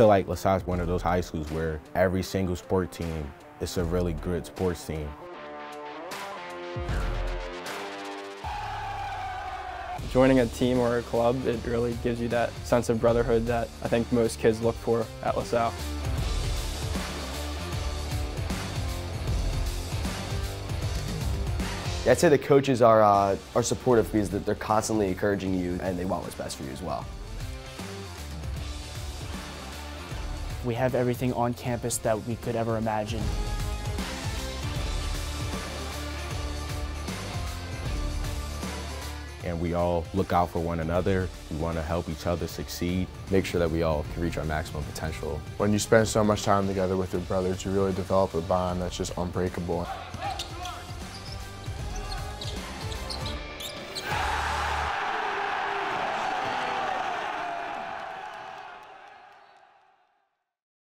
feel like La Salle is one of those high schools where every single sport team is a really good sports team. Joining a team or a club, it really gives you that sense of brotherhood that I think most kids look for at La Salle. I'd say the coaches are, uh, are supportive because they're constantly encouraging you and they want what's best for you as well. We have everything on campus that we could ever imagine. And we all look out for one another. We want to help each other succeed. Make sure that we all can reach our maximum potential. When you spend so much time together with your brothers, you really develop a bond that's just unbreakable.